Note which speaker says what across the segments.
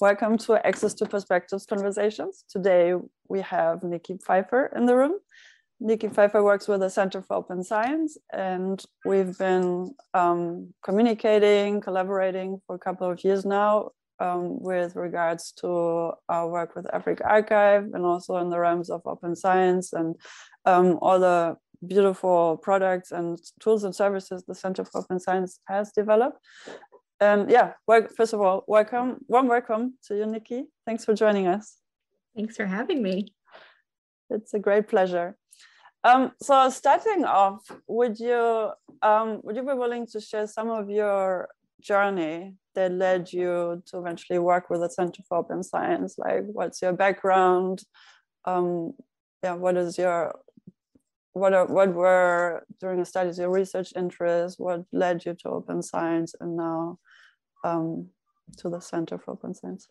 Speaker 1: welcome to Access 2 Perspectives Conversations. Today we have Nici Pfeiffer in the room. Nici Pfeiffer works with the Center for Open Science, and we've been um, communicating, collaborating for a couple of years now um, with regards to our work with AfricArXiv and also in the realms of open science and um, all the beautiful products and tools and services the Center for Open Science has developed. And yeah, well, first of all, welcome, warm welcome to you, Nici. Thanks for joining us.
Speaker 2: Thanks for having me.
Speaker 1: It's a great pleasure. Um, so starting off, would you um, would you be willing to share some of your journey that led you to eventually work with the Center for Open Science? Like, what's your background? Um, yeah, what is your what are, what were during the studies your research interests? What led you to open science, and now um, to the Center for Science?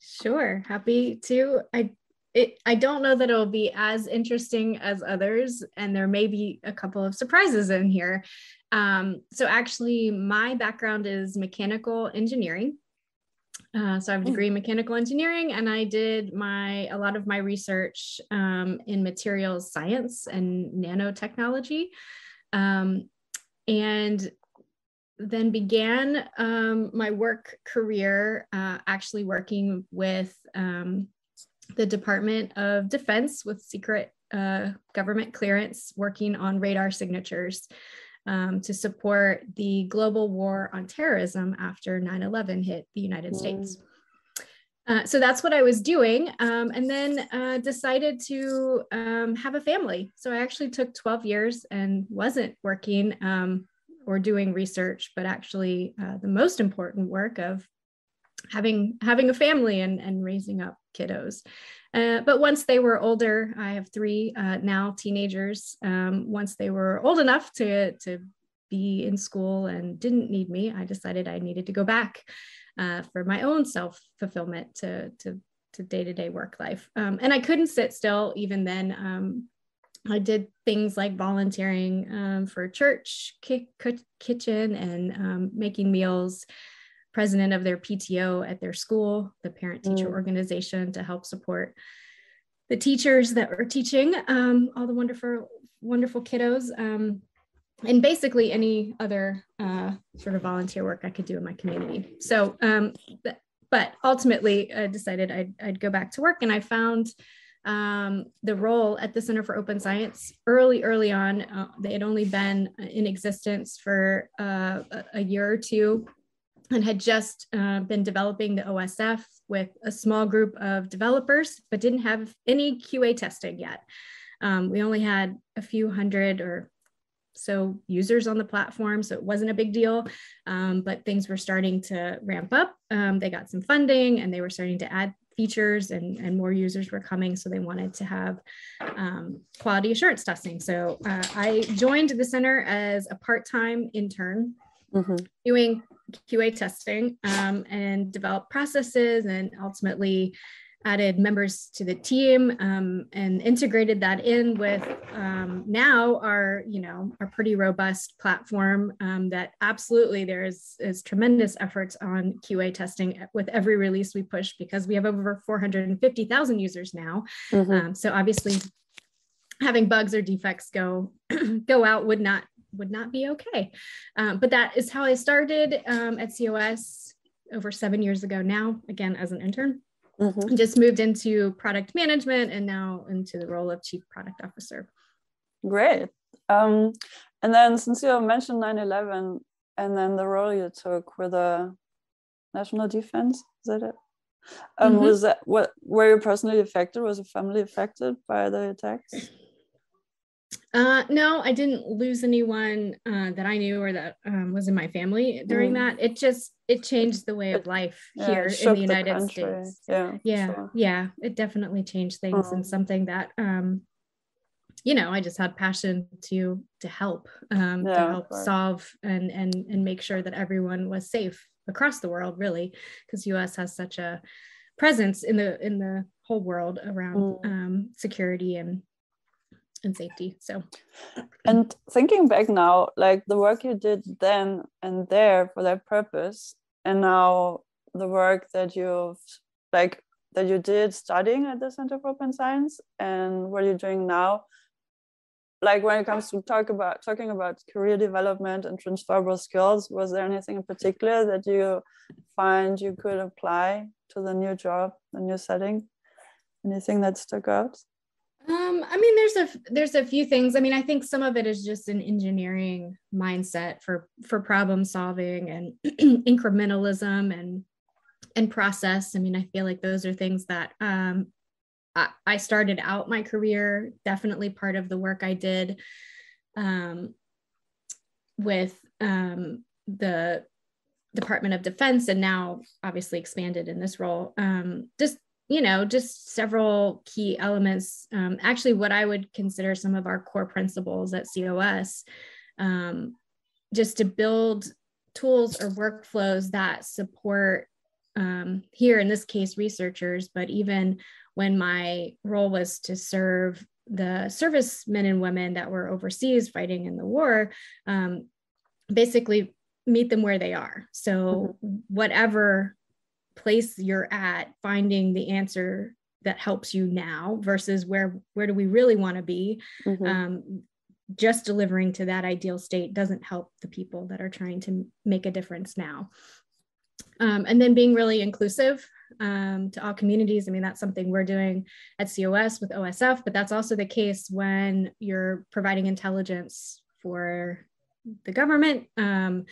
Speaker 2: Sure, happy to. I it, I don't know that it'll be as interesting as others, and there may be a couple of surprises in here. Um, so, actually, my background is mechanical engineering. Uh, so I have a hmm. degree in mechanical engineering, and I did my a lot of my research um, in materials science and nanotechnology, um, and then began um, my work career uh, actually working with um, the Department of Defense with secret uh, government clearance, working on radar signatures um, to support the global war on terrorism after 9 11 hit the United mm. States. Uh, so that's what I was doing, um, and then uh, decided to um, have a family. So I actually took 12 years and wasn't working um, or doing research, but actually uh, the most important work of having having a family and, and raising up kiddos. Uh, but once they were older, I have three uh, now teenagers. Um, once they were old enough to, to be in school and didn't need me, I decided I needed to go back uh, for my own self fulfillment to, to, to day-to-day work life. Um, and I couldn't sit still even then. Um, I did things like volunteering um, for church ki- kitchen and um, making meals, president of their PTO at their school, the parent teacher mm. organization to help support the teachers that were teaching um, all the wonderful, wonderful kiddos. Um, and basically any other uh, sort of volunteer work I could do in my community. So, um, but ultimately I decided I'd, I'd, go back to work and I found um, the role at the Center for Open Science early, early on. Uh, they had only been in existence for uh, a year or two and had just uh, been developing the OSF with a small group of developers, but didn't have any QA testing yet. Um, we only had a few hundred or so users on the platform, so it wasn't a big deal, um, but things were starting to ramp up. Um, they got some funding and they were starting to add features and, and more users were coming. So they wanted to have um, quality assurance testing. So uh, I joined the center as a part-time intern mm-hmm. doing QA testing um, and developed processes and ultimately added members to the team um, and integrated that in with um, now our you know our pretty robust platform um, that absolutely there is, is tremendous efforts on qa testing with every release we push because we have over 450000 users now mm-hmm. Um, so obviously having bugs or defects go go out would not would not be okay. Um, but that is how I started um, at COS over seven years ago now, again, as an intern. Mm-hmm. Just moved into product management and now into the role of chief product officer.
Speaker 1: Great. Um, and then since you mentioned 9-11 and then the role you took with the national defense, is that it? Um, mm-hmm. Was that what were you personally affected? Was your family affected by the attacks?
Speaker 2: Uh, no, I didn't lose anyone uh, that I knew or that um, was in my family during mm. that. It just it changed the way of life yeah, here in the United the States. Yeah, yeah, sure. yeah. It definitely changed things and something that um, you know I just had passion to to help um, yeah, to help solve and and and make sure that everyone was safe across the world, really, because U.S. has such a presence in the in the whole world around mm. um, security and and safety. So,
Speaker 1: and thinking back now, like the work you did then and there for that purpose, and now the work that you've like that you did studying at the Center for Open Science and what you're doing now like when it comes to talk about talking about career development and transferable skills was there anything in particular that you find you could apply to the new job the new setting anything that stuck out
Speaker 2: um, I mean, there's a there's a few things. I mean, I think some of it is just an engineering mindset for for problem solving and incrementalism and and process. I mean, I feel like those are things that um, I, started out my career, definitely part of the work I did um, with um, the Department of Defense, and now obviously expanded in this role. Um, just you know, just several key elements. Um, actually, what I would consider some of our core principles at COS, um, just to build tools or workflows that support um, here in this case researchers, but even when my role was to serve the servicemen and women that were overseas fighting in the war, um, basically meet them where they are. So, mm-hmm. whatever place you're at, finding the answer that helps you now versus where where do we really want to be mm-hmm. um, just delivering to that ideal state doesn't help the people that are trying to make a difference now um, and then being really inclusive um, to all communities. I mean, that's something we're doing at COS with OSF, but that's also the case when you're providing intelligence for the government. Um,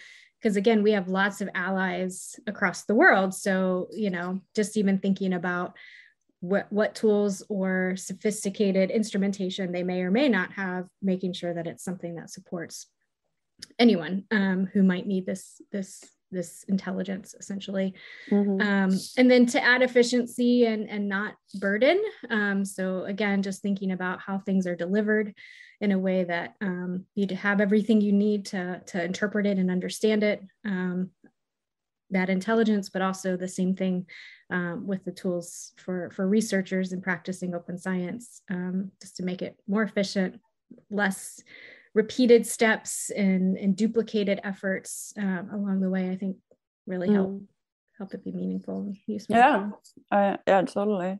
Speaker 2: because again, we have lots of allies across the world. So, you know, just even thinking about what, what tools or sophisticated instrumentation they may or may not have, making sure that it's something that supports anyone um, who might need this this this intelligence essentially mm-hmm. um, and then to add efficiency and and not burden um, so again just thinking about how things are delivered in a way that um, you have everything you need to to interpret it and understand it um, that intelligence but also the same thing um, with the tools for for researchers and practicing open science um, just to make it more efficient less repeated steps and, and duplicated efforts uh, along the way, I think really mm. help help it be meaningful and useful.
Speaker 1: Yeah, I, yeah, totally.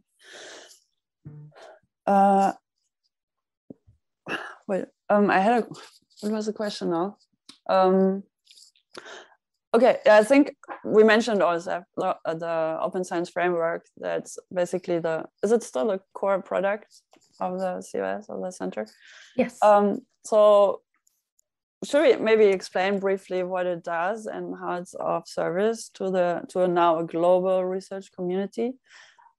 Speaker 1: Uh, wait, um, I had a what was the question now? Um, okay, I think we mentioned also the, the open science framework. That's basically the is it still a core product of the COS of the center?
Speaker 2: Yes.
Speaker 1: Um, so should we maybe explain briefly what it does and how it's of service to the to a now a global research community?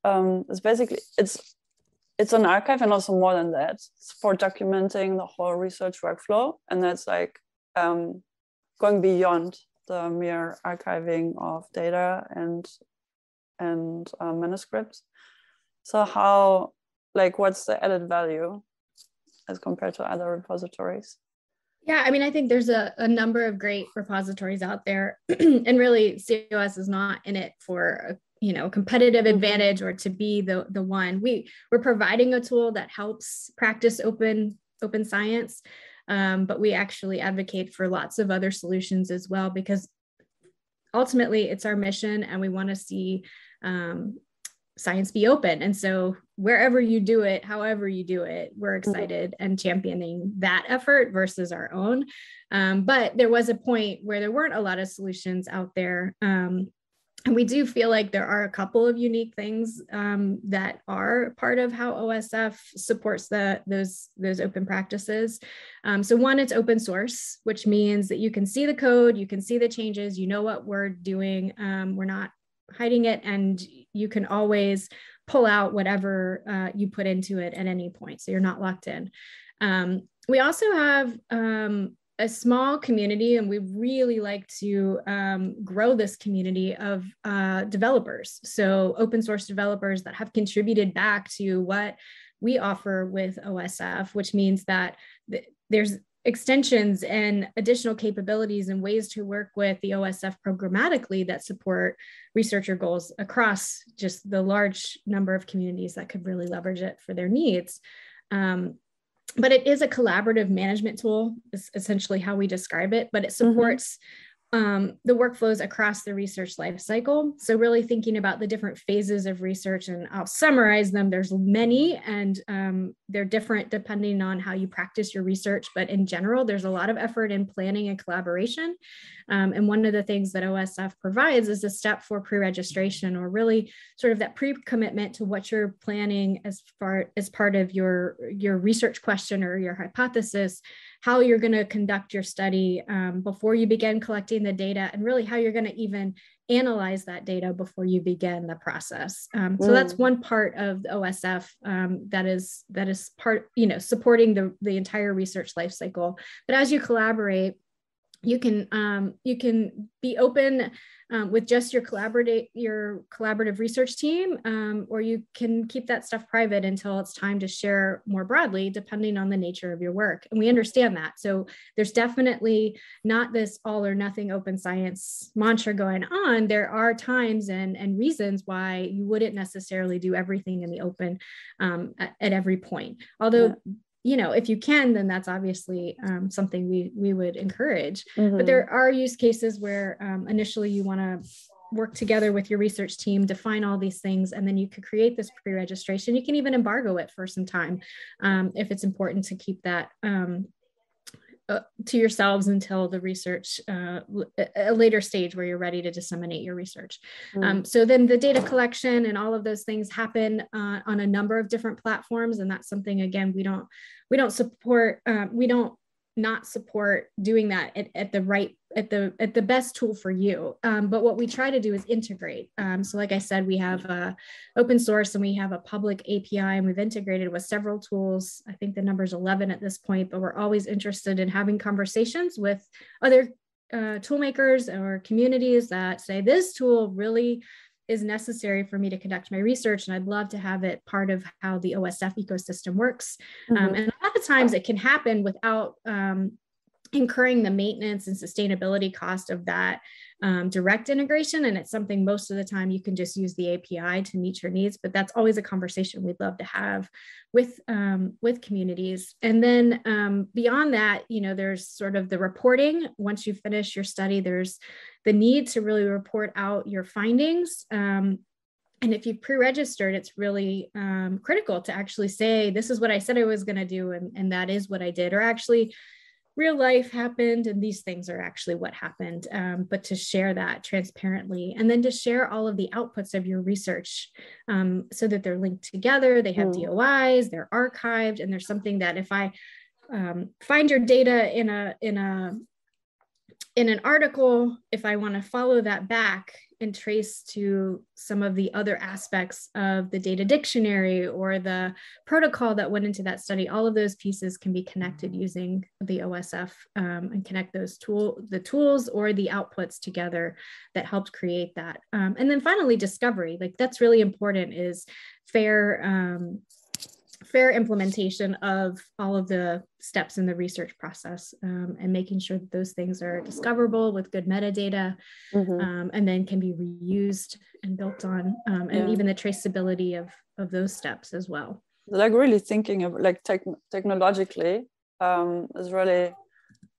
Speaker 1: Um, it's basically it's it's an archive and also more than that. It's for documenting the whole research workflow and that's like um, going beyond the mere archiving of data and and uh, manuscripts. So how like what's the added value as compared to other repositories?
Speaker 2: Yeah, I mean, I think there's a, a number of great repositories out there, and really, COS is not in it for a you know competitive mm-hmm. advantage or to be the the one. We we're providing a tool that helps practice open open science, um, but we actually advocate for lots of other solutions as well because ultimately it's our mission, and we want to see um, science be open. And so wherever you do it, however you do it, we're mm-hmm. excited and championing that effort versus our own. Um, but there was a point where there weren't a lot of solutions out there. Um, and we do feel like there are a couple of unique things um, that are part of how OSF supports the those those open practices. Um, so one, it's open source, which means that you can see the code, you can see the changes, you know what we're doing. Um, we're not hiding it and you can always pull out whatever uh, you put into it at any point so you're not locked in. Um, we also have um, a small community and we really like to um, grow this community of uh, developers. So open source developers that have contributed back to what we offer with osf which means that th- there's extensions and additional capabilities and ways to work with the OSF programmatically that support researcher goals across just the large number of communities that could really leverage it for their needs. Um, but it is a collaborative management tool, is essentially how we describe it, but it mm-hmm. supports um, the workflows across the research life cycle. So really thinking about the different phases of research and I'll summarize them. There's many and um, they're different depending on how you practice your research. But in general, there's a lot of effort in planning and collaboration. Um, and one of the things that OSF provides is a step for pre-registration or really sort of that pre-commitment to what you're planning as far as part of your, your research question or your hypothesis how you're going to conduct your study um, before you begin collecting the data and really how you're going to even analyze that data before you begin the process um, so mm. that's one part of the osf um, that is that is part you know supporting the, the entire research life cycle but as you collaborate you can um, you can be open um, with just your collaborative your collaborative research team, um, or you can keep that stuff private until it's time to share more broadly, depending on the nature of your work. And we understand that. So there's definitely not this all or nothing open science mantra going on. There are times and and reasons why you wouldn't necessarily do everything in the open um, at, at, every point. Although yeah you know if you can then that's obviously um, something we we would encourage mm-hmm. but there are use cases where um, initially you want to work together with your research team define all these things and then you could create this pre-registration you can even embargo it for some time um, if it's important to keep that um, uh, to yourselves until the research uh, a later stage where you're ready to disseminate your research. Mm. Um, so then the data collection and all of those things happen uh, on a number of different platforms, and that's something again we don't we don't support um, we don't not support doing that at, at, the right at the at the best tool for you. Um, but what we try to do is integrate. Um, so like i said we have a open source and we have a public api and we've integrated with several tools. I think the number is 11 at this point but we're always interested in having conversations with other uh, tool makers or communities that say this tool really is necessary for me to conduct my research and i'd love to have it part of how the osf ecosystem works. Um, mm-hmm. um, and a lot of times it can happen without um, incurring the maintenance and sustainability cost of that um, direct integration. And it's something most of the time you can just use the api to meet your needs but that's always a conversation we'd love to have with um, with communities. And then um, beyond that you know there's sort of the reporting. Once you finish your study there's the need to really report out your findings. Um, and if you've pre-registered it's really um, critical to actually say this is what i said i was going to do and, and that is what i did. Or actually real life happened and these things are actually what happened um, but to share that transparently and then to share all of the outputs of your research um, so that they're linked together they have mm. dois they're archived and there's something that if i um, find your data in a in a in an article if i want to follow that back and trace to some of the other aspects of the data dictionary or the protocol that went into that study, all of those pieces can be connected using the OSF um, and connect those tool, the tools or the outputs together that helped create that. Um, and then finally, discovery, like that's really important is fair um, fair implementation of all of the steps in the research process um, and making sure that those things are discoverable with good metadata mm-hmm. um, and then can be reused and built on um, and yeah. even the traceability of, of those steps as well
Speaker 1: like really thinking of like tech, technologically um, is really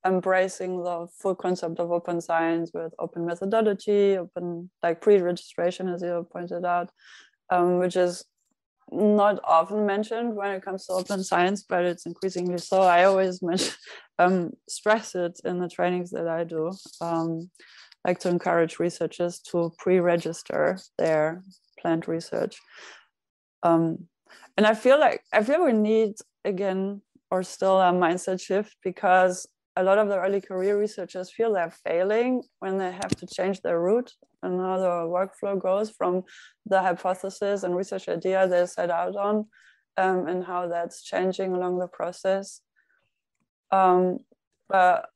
Speaker 1: embracing the full concept of open science with open methodology open like pre-registration as you pointed out um, which is not often mentioned when it comes to open science, but it's increasingly so. I always mention, um, stress it in the trainings that I do. Um, like to encourage researchers to pre-register their plant research. Um, and I feel like I feel we need again or still a mindset shift because a lot of the early career researchers feel they're failing when they have to change their route and how the workflow goes from the hypothesis and research idea they set out on um, and how that's changing along the process. Um, but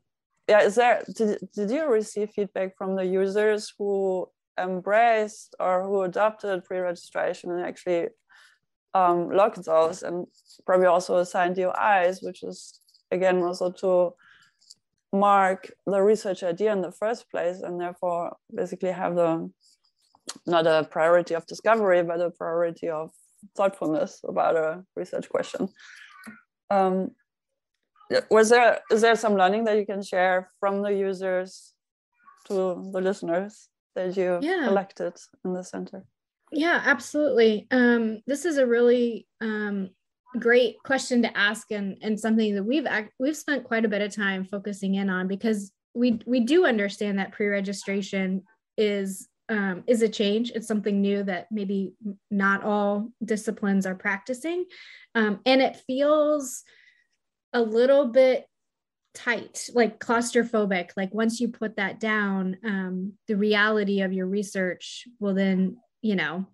Speaker 1: yeah, is there, did, did you receive feedback from the users who embraced or who adopted pre-registration and actually um, logged those and probably also assigned DOIs, which is again also to mark the research idea in the first place and therefore basically have the not a priority of discovery but a priority of thoughtfulness about a research question um, was there is there some learning that you can share from the users to the listeners that you
Speaker 2: Yeah.
Speaker 1: collected in the center?
Speaker 2: Yeah, absolutely. Um, this is a really um, great question to ask, and and something that we've ac- we've spent quite a bit of time focusing in on because we we do understand that pre-registration is um, is a change. It's something new that maybe not all disciplines are practicing, um, and it feels a little bit tight, like claustrophobic. Like once you put that down, um, the reality of your research will then, you know,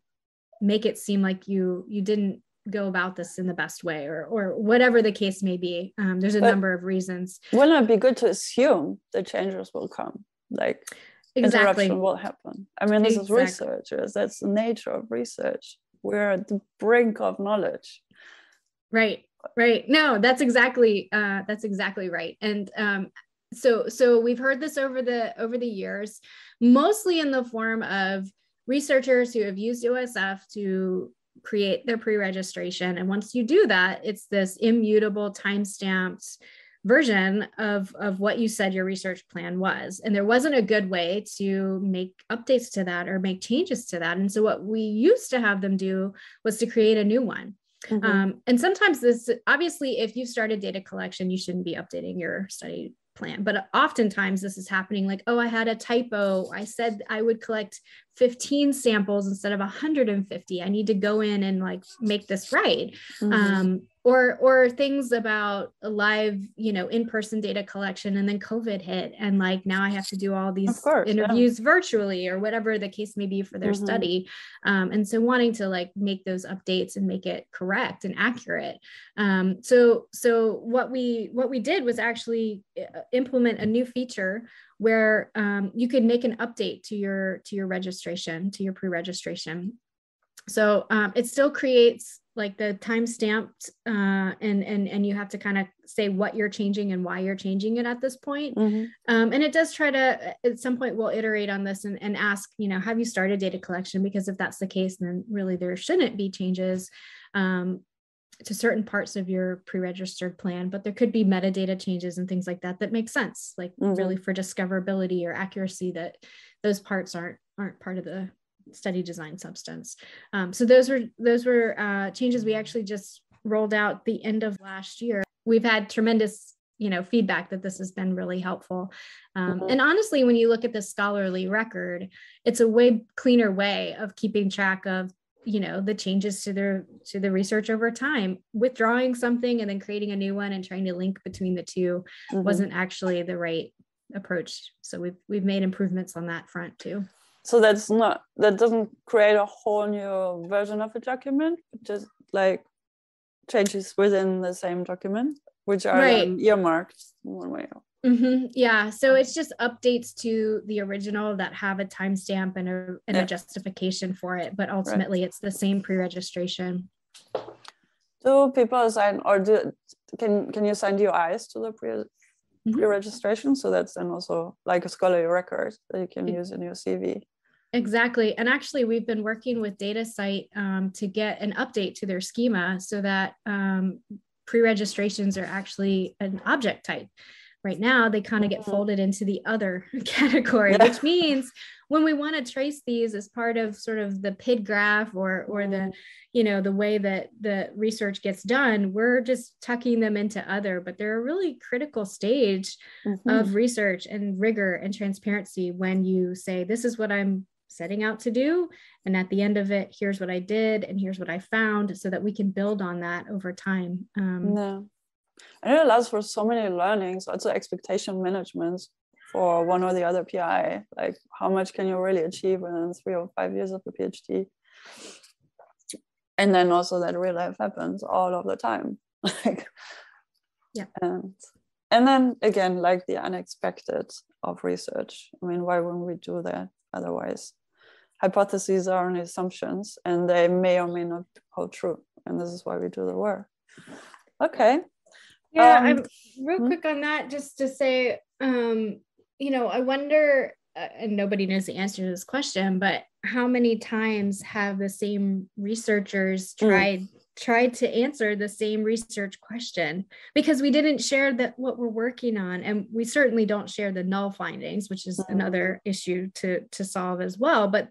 Speaker 2: make it seem like you you didn't go about this in the best way, or or whatever the case may be. Um, there's a
Speaker 1: But-
Speaker 2: number of reasons.
Speaker 1: Wouldn't it be good to assume the changes will come? Like
Speaker 2: Exactly.
Speaker 1: interruption will happen. I mean, this is
Speaker 2: Exactly.
Speaker 1: researchers. That's the nature of research. We're at the brink of knowledge.
Speaker 2: right right no that's exactly uh that's exactly right and um so so we've heard this over the over the years mostly in the form of researchers who have used osf to create their pre-registration and once you do that it's this immutable time-stamped version of of what you said your research plan was and there wasn't a good way to make updates to that or make changes to that and so what we used to have them do was to create a new one
Speaker 1: Mhm.
Speaker 2: um, and sometimes this, obviously, if you've started data collection, you shouldn't be updating your study plan. But oftentimes this is happening like, oh, I had a typo. I said I would collect 15 samples instead of 150. I need to go in and like make this right.
Speaker 1: Mhm.
Speaker 2: Um, or or things about a live, you know, in-person data collection and then COVID hit. And like now I have to do all these
Speaker 1: course, yeah.
Speaker 2: interviews virtually or whatever the case may be for their
Speaker 1: Mhm.
Speaker 2: study um, and so wanting to like make those updates and make it correct and accurate um, so so what we what we did was actually uh, implement a new feature where um, you could make an update to your to your registration to your pre-registration so um, it still creates like the time stamped uh, and and and you have to kind of say what you're changing and why you're changing it at this point
Speaker 1: Mhm.
Speaker 2: um, and it does try to, at some point, we'll iterate on this and, and ask, you know, have you started data collection? Because if that's the case, then really there shouldn't be changes um, to certain parts of your pre-registered plan, but there could be metadata changes and things like that that make sense, like
Speaker 1: Mhm.
Speaker 2: really for discoverability or accuracy that those parts aren't aren't part of the study design substance. Um, so those were those were uh, changes we actually just rolled out the end of last year. We've had tremendous you know feedback that this has been really helpful um,
Speaker 1: Mhm.
Speaker 2: and honestly when you look at the scholarly record it's a way cleaner way of keeping track of you know the changes to the to the research over time withdrawing something and then creating a new one and trying to link between the 2
Speaker 1: Mhm.
Speaker 2: wasn't actually the right approach so we've we've made improvements on that front too
Speaker 1: So that's not that doesn't create a whole new version of a document, just like changes within the same document, which are
Speaker 2: Right.
Speaker 1: earmarked one way.
Speaker 2: Hmm Yeah, so it's just updates to the original that have a timestamp and a and
Speaker 1: Yeah.
Speaker 2: a justification for it, but ultimately it's the same pre-registration.
Speaker 1: Do people sign or do can can you assign UIs to the pre
Speaker 2: Mhm.
Speaker 1: pre-registration? So that's then also like a scholarly record that you can use in your CV.
Speaker 2: Exactly. And actually, we've been working with DataCite um, to get an update to their schema so that um, pre registrations are actually an object type. Right now, they kind of get
Speaker 1: Mhm.
Speaker 2: folded into the other category,
Speaker 1: Yeah.
Speaker 2: which means when we want to trace these as part of sort of the PID graph or, or the, you know, the way that the research gets done, we're just tucking them into other, but they're a really critical stage
Speaker 1: Mhm.
Speaker 2: of research and rigor and transparency when you say this is what i'm setting out to do and at the end of it here's what i did and here's what i found so that we can build on that over time um,
Speaker 1: No. And it allows for so many learnings, also expectation management for one or the other PI. Like how much can you really achieve within three or five years of a PhD? And then also that real life happens all of the time. like
Speaker 2: Yeah.
Speaker 1: and and then again, like the unexpected of research. I mean, why wouldn't we do that otherwise? Hypotheses are only assumptions and they may or may not hold true. And this is why we do the work. Okay.
Speaker 2: Yeah
Speaker 1: Um,
Speaker 2: i'm real
Speaker 1: hmm?
Speaker 2: quick on that just to say um, you know i wonder uh, and nobody knows the answer to this question but how many times have the same researchers
Speaker 1: Mm.
Speaker 2: tried tried to answer the same research question because we didn't share that what we're working on and we certainly don't share the null findings which is mm-hmm. another issue to to solve as well but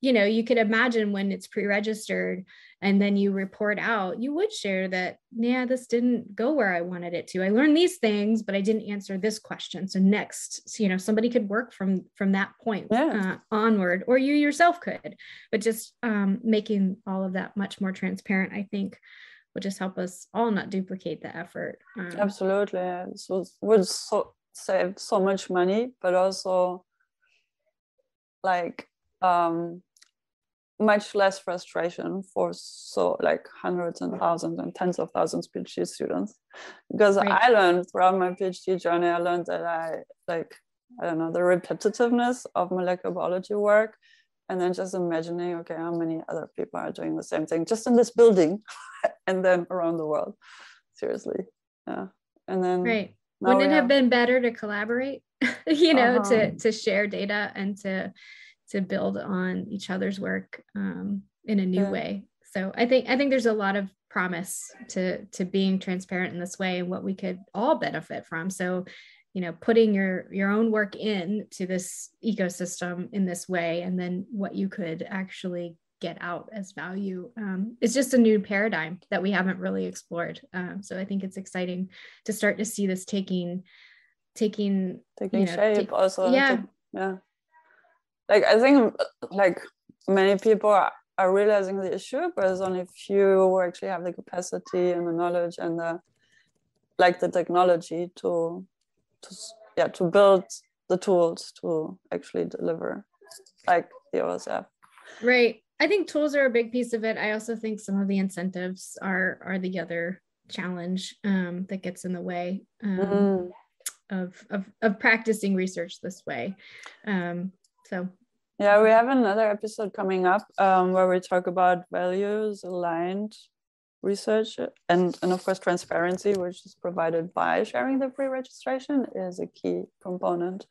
Speaker 2: you know you could imagine when it's pre-registered and then you report out you would share that yeah this didn't go where i wanted it to. I learned these things but i didn't answer this question. So next so, you know somebody could work from from that point yeah. uh, onward or you yourself could. But just um, making all of that much more transparent i think would just help us all not duplicate the effort
Speaker 1: um, absolutely. So would so save so much money but also like um much less frustration for so like hundreds and thousands and tens of thousands PhD students. Because right. I learned throughout my PhD journey, I learned that I like, I don't know, the repetitiveness of molecular biology work. And then just imagining, okay, how many other people are doing the same thing just in this building and then around the world. Seriously. Yeah. And then
Speaker 2: right. Wouldn't it have, have been better to collaborate, you know, uh-huh. to to share data and to to build on each other's work um, in a new yeah. way. So I think I think there's a lot of promise to to being transparent in this way and what we could all benefit from. So you know putting your your own work in to this ecosystem in this way and then what you could actually get out as value um, it's just a new paradigm that we haven't really explored um, so i think it's exciting to start to see this taking taking
Speaker 1: taking you know, shape also yeah yeah like I think like many people are, are realizing the issue, but there's only a few who actually have the capacity and the knowledge and the like the technology to to yeah to build the tools to actually deliver like the OSF.
Speaker 2: Right. I think tools are a big piece of it. I also think some of the incentives are are the other challenge um, that gets in the way um, mm. of, of of practicing research this way. Um, so
Speaker 1: yeah, we have another episode coming up um, where we talk about values aligned research and, and of course transparency, which is provided by sharing the pre-registration is a key component.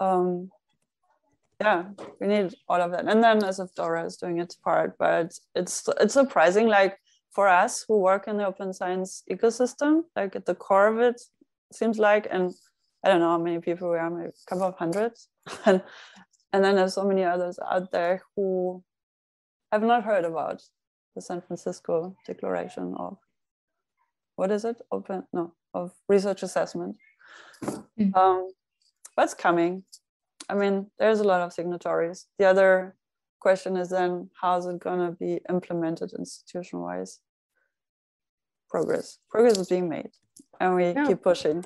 Speaker 1: Um, yeah, we need all of that. And then as if DORA is doing its part, but it's it's surprising, like for us who work in the open science ecosystem, like at the core of it, seems like, and I don't know how many people we are, maybe a couple of hundreds. And, and then there's so many others out there who have not heard about the San Francisco Declaration of what is it? Open no of research assessment. Mm-hmm. Um, what's coming? I mean, there's a lot of signatories. The other question is then how's it gonna be implemented institution wise? Progress. Progress is being made, and we no. keep pushing.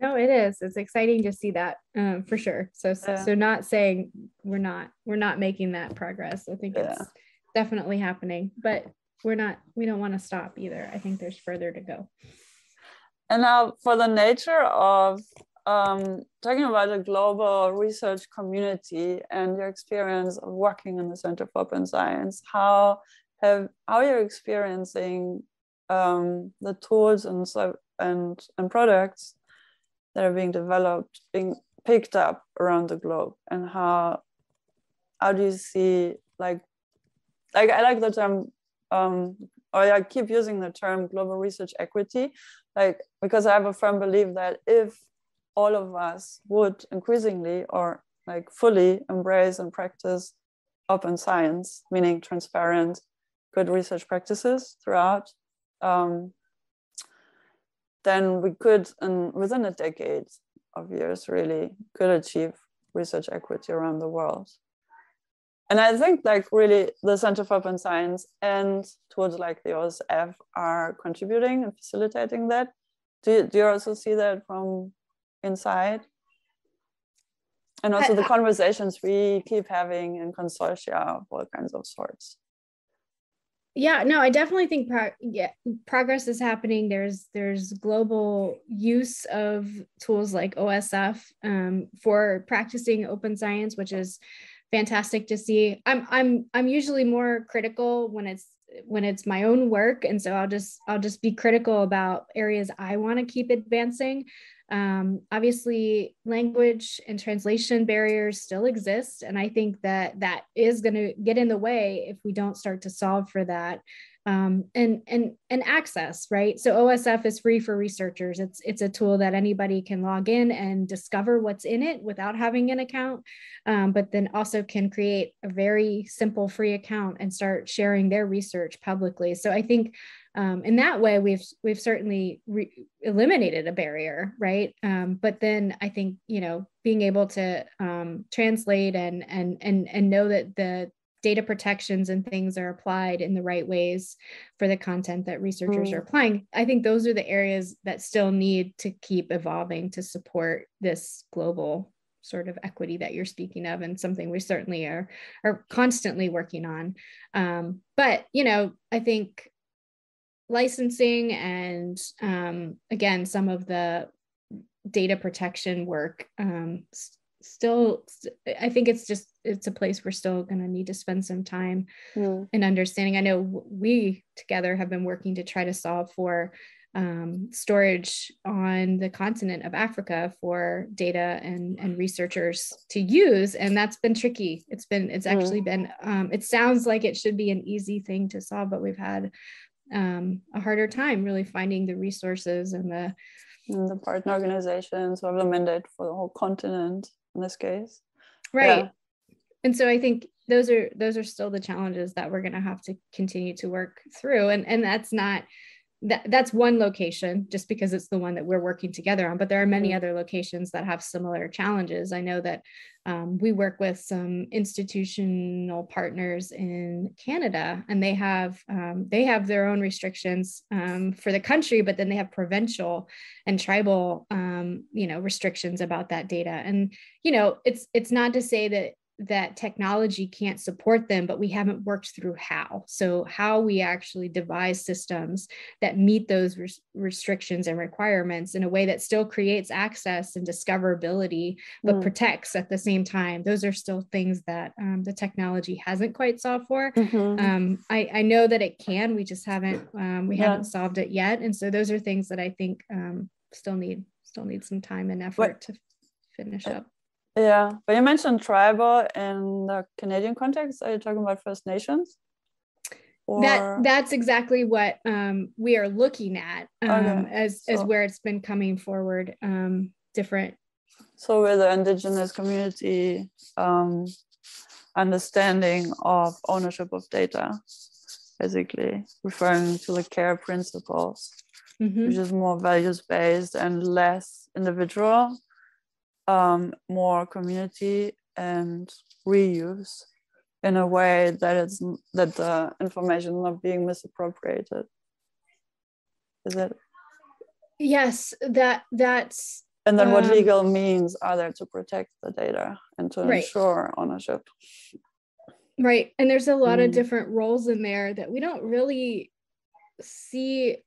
Speaker 2: No it is. It's exciting to see that um, for sure. So yeah. so not saying we're not we're not making that progress. I think yeah. it's definitely happening but we're not we don't want to stop either. I think there's further to go.
Speaker 1: And now for the nature of um, talking about the global research community and your experience of working in the center for open science how have how you're experiencing um, the tools and so and and products that are being developed being picked up around the globe and how how do you see like like i like the term um or i keep using the term global research equity like because i have a firm belief that if all of us would increasingly or like fully embrace and practice open science meaning transparent good research practices throughout um, then we could, and within a decade of years, really could achieve research equity around the world. And I think like really the Center for Open Science and towards like the OSF are contributing and facilitating that. Do you, do you also see that from inside? And also the conversations we keep having in consortia of all kinds of sorts
Speaker 2: yeah no i definitely think pro- yeah, progress is happening. There's there's global use of tools like osf um, for practicing open science which is fantastic to see. I'm i'm i'm usually more critical when it's when it's my own work and so i'll just i'll just be critical about areas i want to keep advancing um, obviously, language and translation barriers still exist. And I think that that is going to get in the way if we don't start to solve for that. um, and and and access right so osf is free for researchers it's it's a tool that anybody can log in and discover what's in it without having an account um, but then also can create a very simple free account and start sharing their research publicly so i think um, in that way we've we've certainly re- eliminated a barrier right um, but then i think you know being able to um, translate and and and and know that the data protections and things are applied in the right ways for the content that researchers mm. are applying i think those are the areas that still need to keep evolving to support this global sort of equity that you're speaking of and something we certainly are are constantly working on um, but you know i think licensing and um, again some of the data protection work um, still i think it's just it's a place we're still going to need to spend some time mm. in understanding i know we together have been working to try to solve for um, storage on the continent of africa for data and, and researchers to use and that's been tricky it's been it's actually mm. been um, it sounds like it should be an easy thing to solve but we've had um, a harder time really finding the resources and the
Speaker 1: and the partner organizations who have the mandate for the whole continent in this case.
Speaker 2: Right. Yeah. and so i think those are those are still the challenges that we're going to have to continue to work through. And and that's not that that's one location just because it's the one that we're working together on but there are many mm-hmm. other locations that have similar challenges i know that um, we work with some institutional partners in canada and they have um, they have their own restrictions um, for the country but then they have provincial and tribal um, you know restrictions about that data and you know it's it's not to say that that technology can't support them, but we haven't worked through how. So, how we actually devise systems that meet those res- restrictions and requirements in a way that still creates access and discoverability, but mm. protects at the same time. Those are still things that um, the technology hasn't quite solved for. Mm-hmm. Um, I, I, know that it can, we just haven't, um, we yeah. haven't solved it yet. And so, those are things that I think um, still need still need some time and effort what? to finish up.
Speaker 1: Yeah, but you mentioned tribal in the Canadian context. Are you talking about First Nations?
Speaker 2: Or... That that's exactly what um, we are looking at um, okay. as so, as where it's been coming forward. Um, different.
Speaker 1: So with the indigenous community um, understanding of ownership of data, basically referring to the care principles, mm-hmm. which is more values based and less individual um, more community and reuse in a way that it's that the information not being misappropriated is it
Speaker 2: yes that that's
Speaker 1: and then um, what legal means are there to protect the data and to right. ensure ownership
Speaker 2: right and there's a lot mm. of different roles in there that we don't really see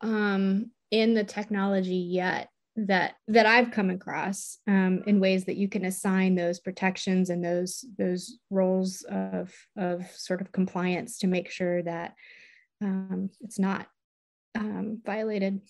Speaker 2: um, in the technology yet that that I've come across um, in ways that you can assign those protections and those those roles of of sort of compliance to make sure that um, it's not um, violated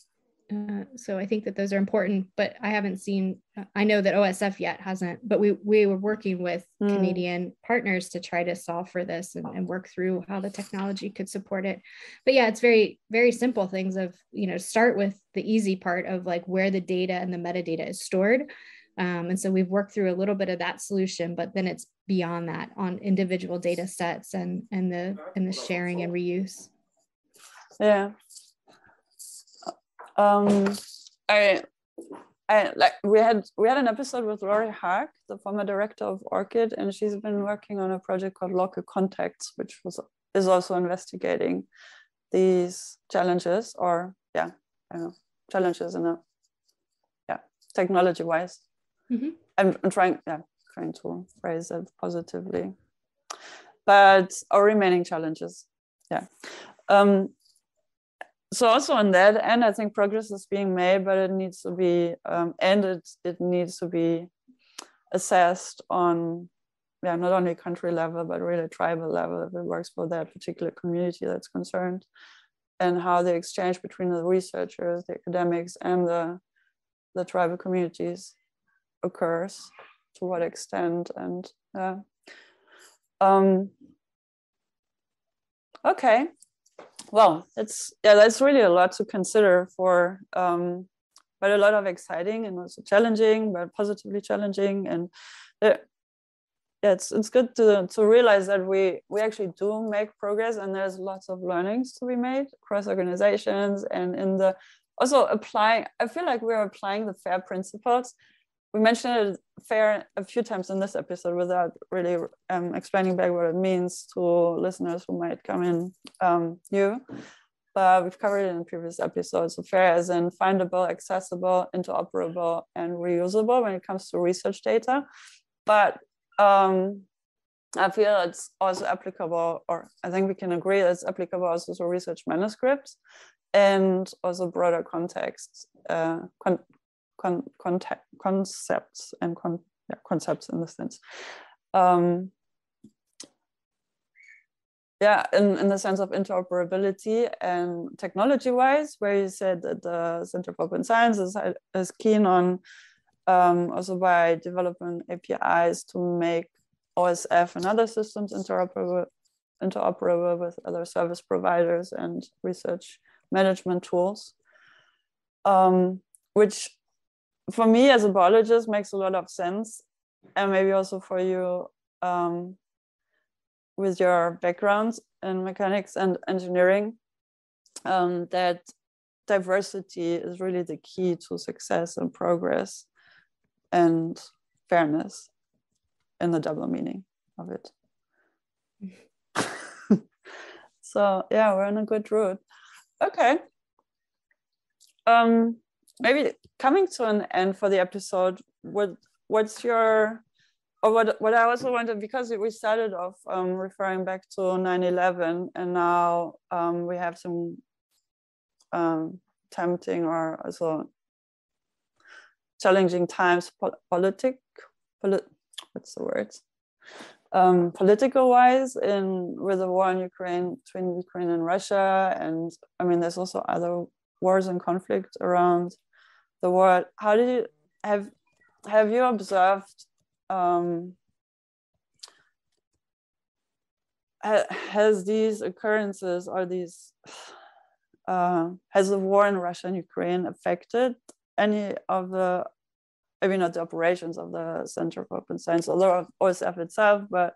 Speaker 2: uh, so I think that those are important, but I haven't seen. I know that OSF yet hasn't, but we we were working with mm. Canadian partners to try to solve for this and, and, work through how the technology could support it. But yeah, it's very very simple things of you know start with the easy part of like where the data and the metadata is stored. Um, and so we've worked through a little bit of that solution, but then it's beyond that on individual data sets and and the and the sharing and reuse.
Speaker 1: Yeah, um, I, I like we had we had an episode with Laure Haak, the former director of ORCID, and she's been working on a project called Local Contexts, which was is also investigating these challenges, or yeah, I know, challenges in a yeah technology wise. Mm-hmm. I'm, I'm trying yeah trying to phrase it positively, but our remaining challenges, yeah. Um, so also on that end, I think progress is being made, but it needs to be um, it needs to be assessed on yeah not only country level but really tribal level if it works for that particular community that's concerned, and how the exchange between the researchers, the academics, and the the tribal communities occurs to what extent and yeah. Um, okay well, it's yeah, that's really a lot to consider for, um, but a lot of exciting and also challenging, but positively challenging, and uh, yeah, it's it's good to to realize that we we actually do make progress, and there's lots of learnings to be made across organizations and in the also applying. I feel like we're applying the FAIR principles we mentioned it fair a few times in this episode without really um, explaining back what it means to listeners who might come in um, new. But we've covered it in previous episodes. So fair as in findable, accessible, interoperable, and reusable when it comes to research data. But um, I feel it's also applicable, or I think we can agree it's applicable also to research manuscripts and also broader context, uh, con con concept, concepts and con yeah, concepts in this sense. Um, yeah, in, in the sense of interoperability and technology-wise, where you said that the Center for Open Science is, is keen on um, also by developing APIs to make OSF and other systems interoperable, interoperable with other service providers and research management tools, um, which for me as a biologist makes a lot of sense and maybe also for you um, with your backgrounds in mechanics and engineering um, that diversity is really the key to success and progress and fairness in the double meaning of it. So yeah we're on a good route okay. Um maybe coming to an end for the episode, what what's your or what what I also wanted because we started off um, referring back to 9/11 and now um, we have some um, tempting or also challenging times po- politic polit- what's the word? Um, political wise in with the war in Ukraine between Ukraine and Russia and I mean there's also other wars and conflict around the world. How did you have have you observed um, has these occurrences or these uh, has the war in Russia and Ukraine affected any of the maybe not the operations of the Center for Open Science, although OSF itself, but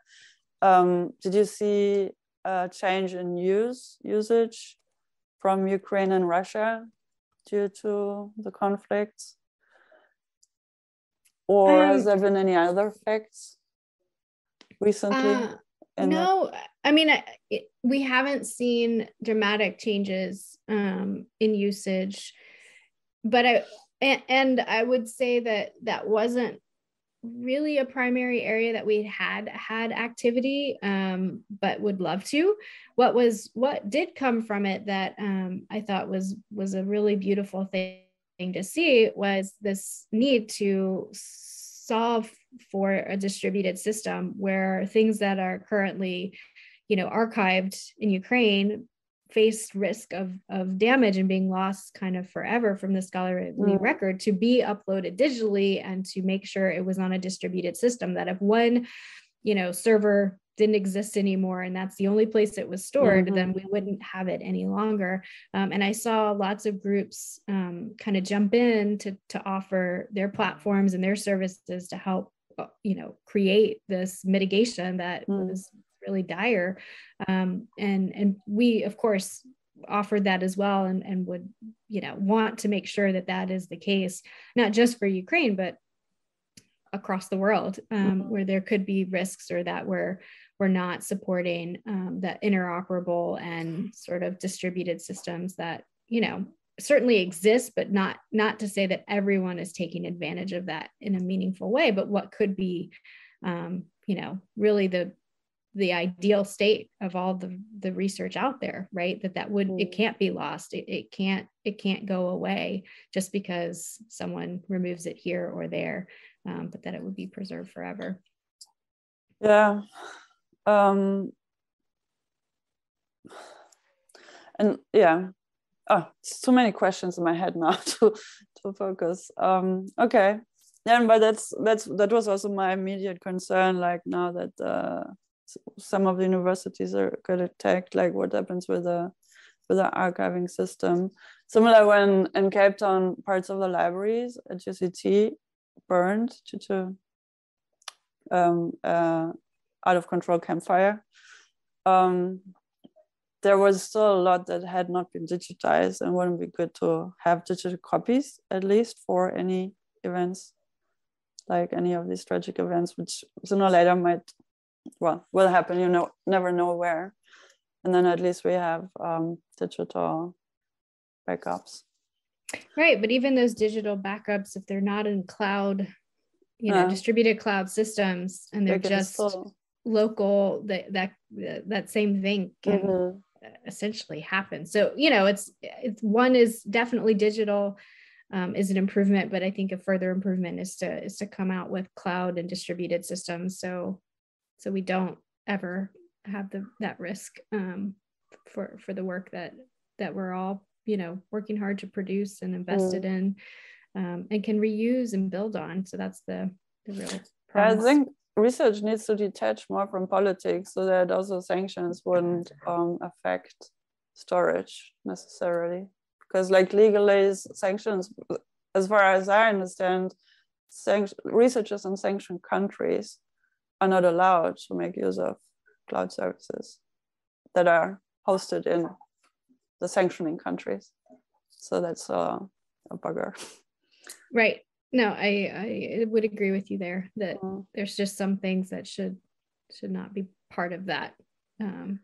Speaker 1: um, did you see a change in use usage from Ukraine and Russia due to the conflicts? Or um, has there been any other effects recently?
Speaker 2: Uh, no, the- I mean, it, we haven't seen dramatic changes um, in usage, but I and, and I would say that that wasn't really a primary area that we had had activity um, but would love to. What was what did come from it that um, i thought was was a really beautiful thing to see was this need to solve for a distributed system where things that are currently you know archived in ukraine faced risk of of damage and being lost kind of forever from the scholarly mm. record to be uploaded digitally and to make sure it was on a distributed system that if one you know server didn't exist anymore and that's the only place it was stored mm-hmm. then we wouldn't have it any longer um, and i saw lots of groups um, kind of jump in to, to offer their platforms and their services to help uh, you know create this mitigation that mm. was really dire. Um, and and we of course offered that as well and, and would you know want to make sure that that is the case not just for ukraine but across the world um, mm-hmm. where there could be risks or that we're we're not supporting um, that interoperable and sort of distributed systems that you know certainly exist but not not to say that everyone is taking advantage of that in a meaningful way but what could be um, you know really the the ideal state of all the the research out there right? That that would it mm. can't be lost. It, it can't it can't go away just because someone removes it here or there um, but that it would be preserved forever.
Speaker 1: Yeah. Um and yeah. Oh it's too many questions in my head now to to focus. Um okay. Yeah but that's that's that was also my immediate concern like now that uh some of the universities are get attacked like what happens with the with the archiving system. Similar when in Cape Town, parts of the libraries at UCT burned due to um, uh, out of control campfire. Um, there was still a lot that had not been digitized and wouldn't be good to have digital copies at least for any events like any of these tragic events which sooner or later might well will happen you know never know where and then at least we have um, digital backups
Speaker 2: right but even those digital backups if they're not in cloud you know yeah. distributed cloud systems and they're just local that that that same thing can mm-hmm. essentially happen so you know it's it's one is definitely digital um, is an improvement but i think a further improvement is to is to come out with cloud and distributed systems so so we don't ever have the that risk um, for for the work that that we're all you know working hard to produce and invested mm. in um, and can reuse and build on so that's the the real
Speaker 1: promise. i think research needs to detach more from politics so that also sanctions wouldn't um, affect storage necessarily because like legally sanctions as far as i understand sanction, researchers in sanctioned countries are not allowed to make use of cloud services that are hosted in the sanctioning countries. So that's a, a bugger.
Speaker 2: Right. No, I, I would agree with you there that mm. there's just some things that should should not be part of that. Um,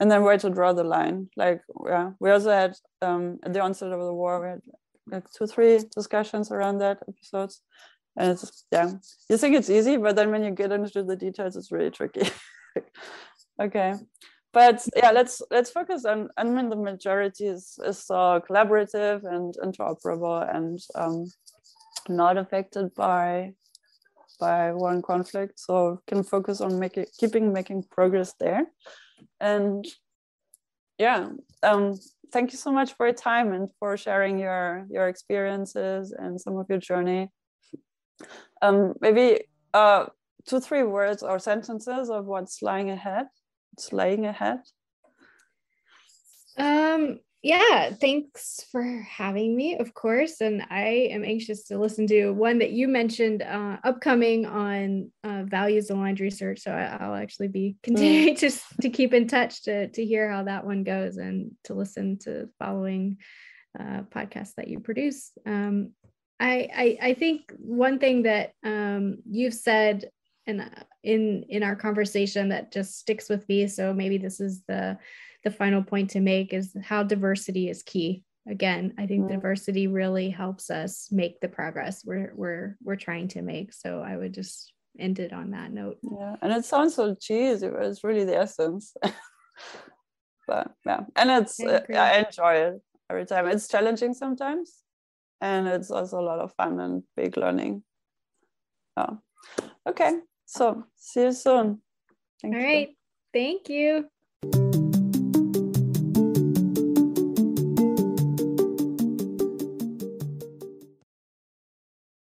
Speaker 1: and then where to draw the line. Like, yeah, we also had um, at the onset of the war, we had like two, three discussions around that episodes. And it's, yeah, you think it's easy, but then when you get into the details, it's really tricky. okay. But yeah let's let's focus on i mean the majority is is collaborative and interoperable and um, not affected by by one conflict. So can focus on making keeping making progress there. And yeah um, thank you so much for your time and for sharing your your experiences and some of your journey um, maybe uh, two, three words or sentences of what's lying ahead? It's laying ahead.
Speaker 2: Um, yeah, thanks for having me, of course. And I am anxious to listen to one that you mentioned uh, upcoming on uh, values aligned research. So I, will actually be continuing mm. to, to keep in touch to, to hear how that one goes and to listen to following uh, podcasts that you produce. Um, I, I, I think one thing that um, you've said and uh, in in our conversation that just sticks with me so maybe this is the the final point to make is how diversity is key. Again i think mm-hmm. diversity really helps us make the progress we're we're we're trying to make. So i would just end it on that note.
Speaker 1: Yeah and it sounds so cheesy but it's really the essence. But yeah and it's I, I enjoy it every time. It's challenging sometimes and it's also a lot of fun and big learning oh okay so see you soon
Speaker 2: Thank All you. right. Thank you.